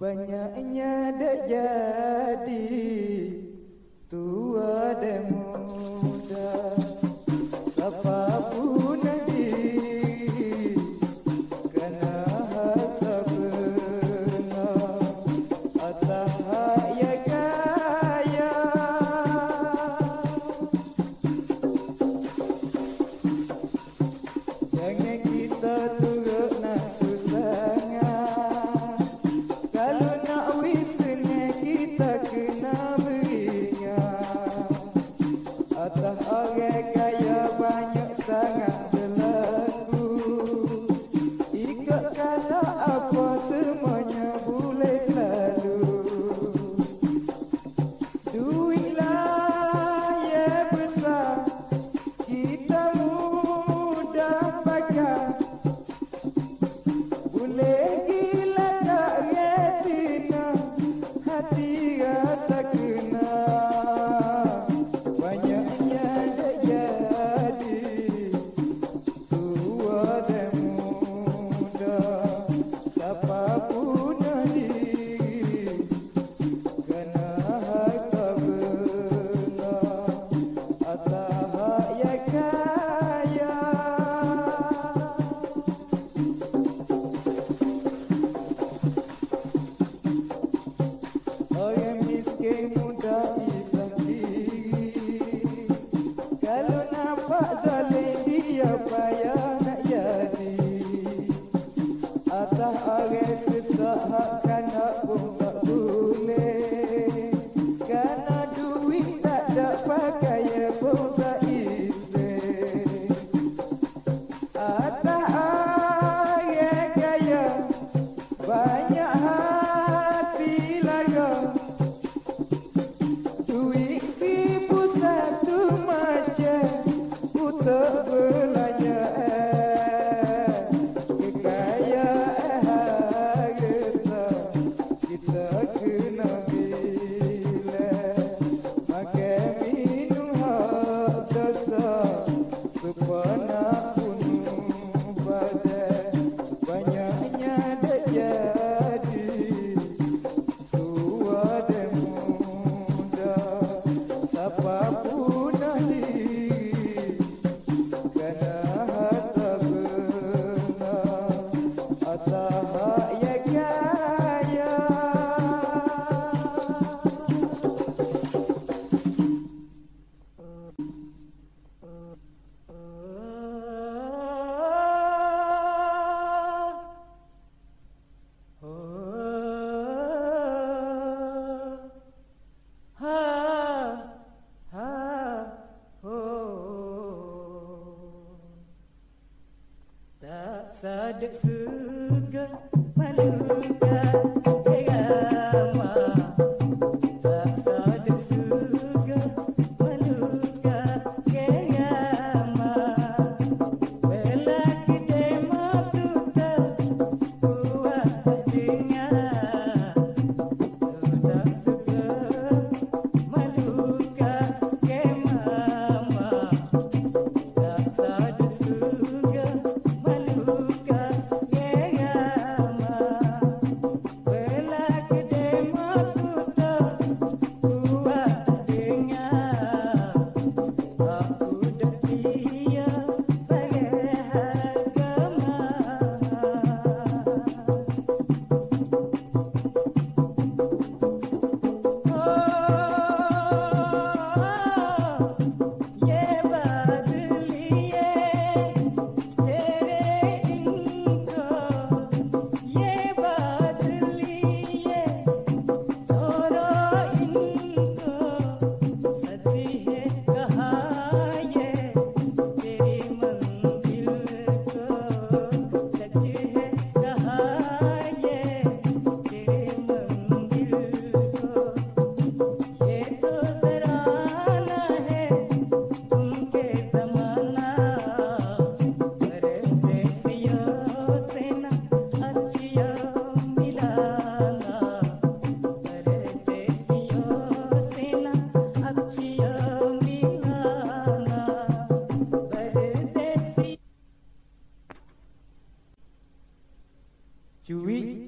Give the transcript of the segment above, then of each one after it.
Banyaknya dah jadi Tua dan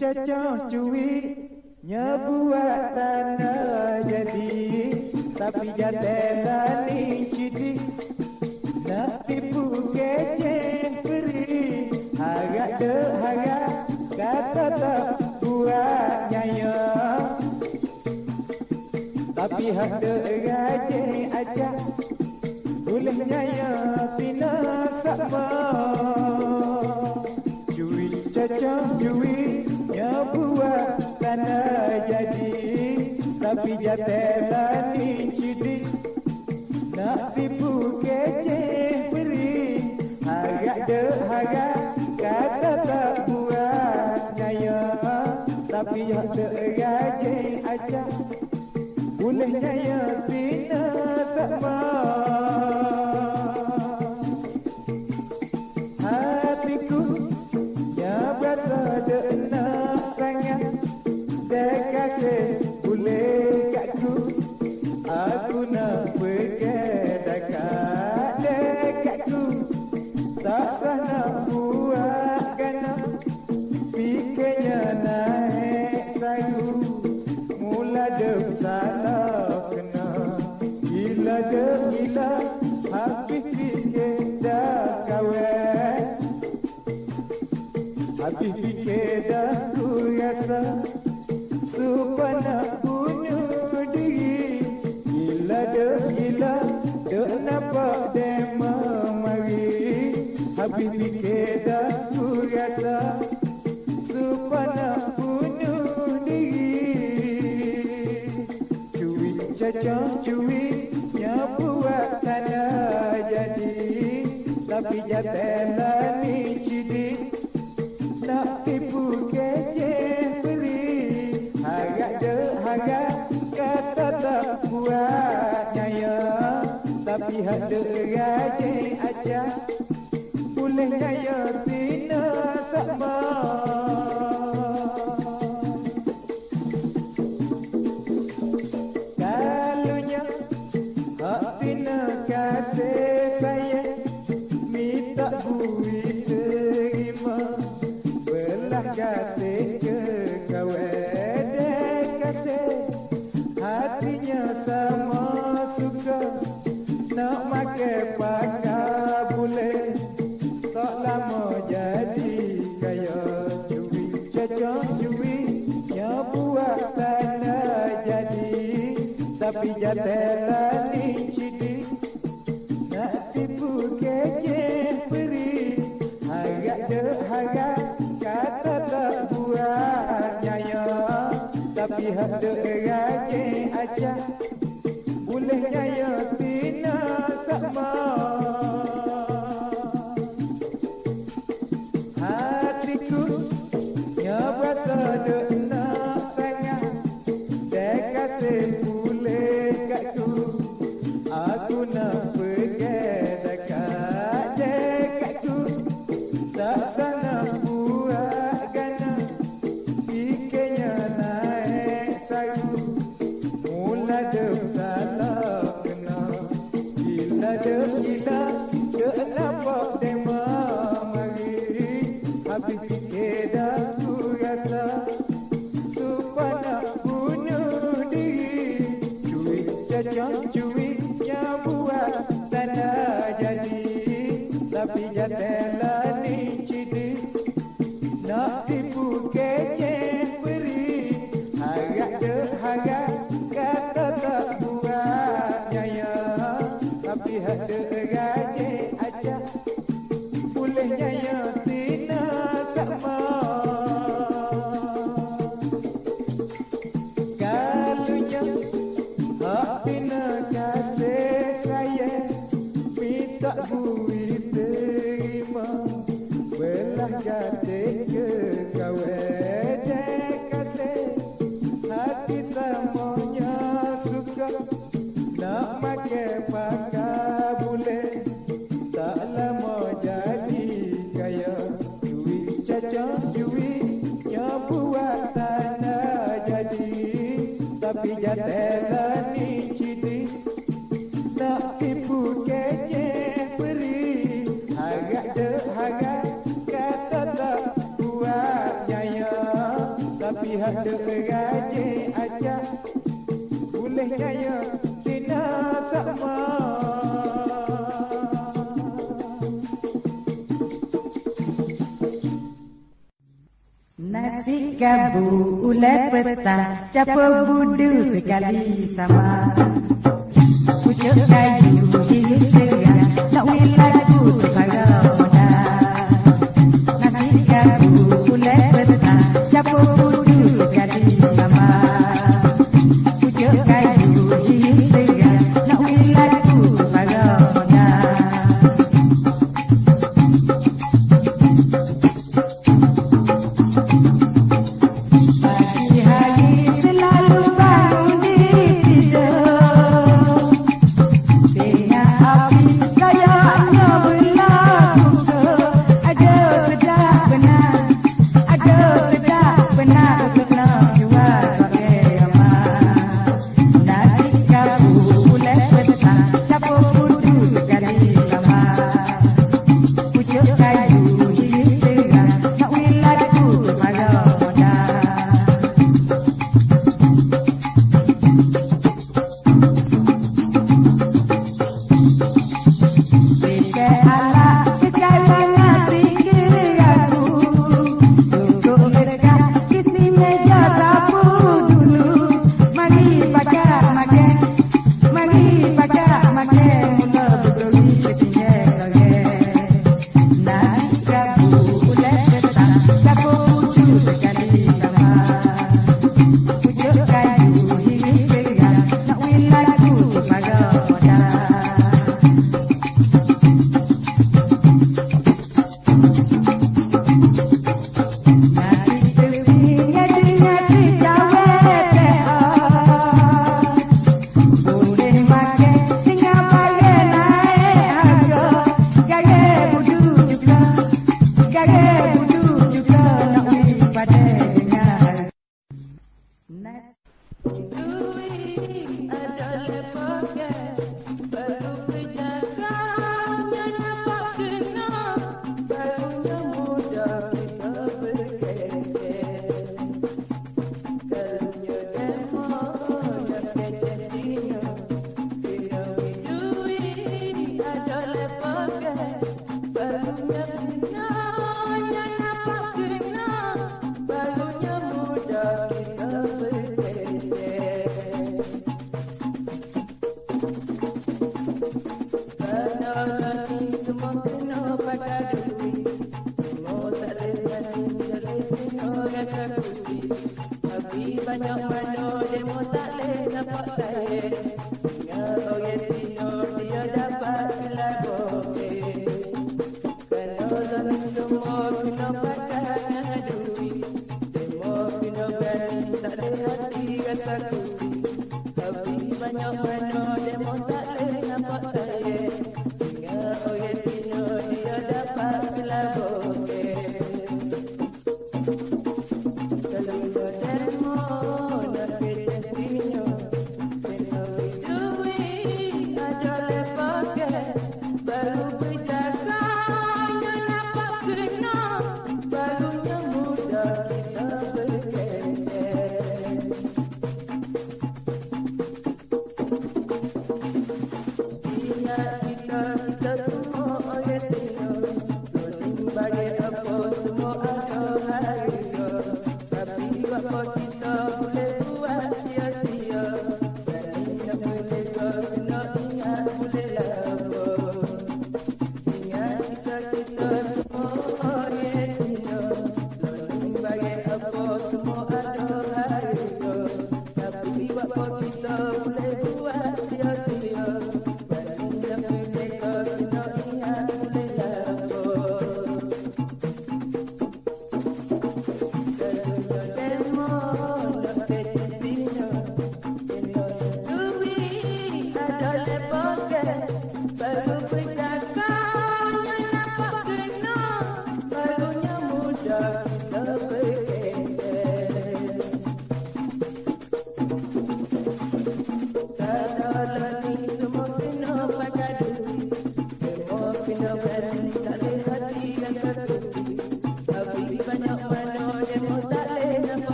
cacau cuwi nyebuat tanah jadi. Tapi jantan tani cidi nak tipu kecen keri. Harap dah harap kata tak buat nyaya tapi hak dah rajin ajak boleh nyaya Tapi yang terajin aja Boleh jaya అతికేద సూర్య harga kata tak buatnya ya. Tapi hada rajin aja boleh nyaya tina sabar janji yang buat tanah jadi tapi Hassan. ya, pule ya ya. Gabu ulai peta Capa budu sekali sama